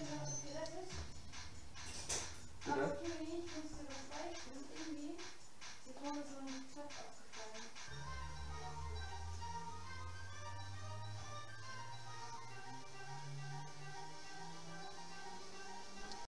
Bitte? Aber theoretisch musst du das Fleisch irgendwie. sie kommen so einen Zopf auf.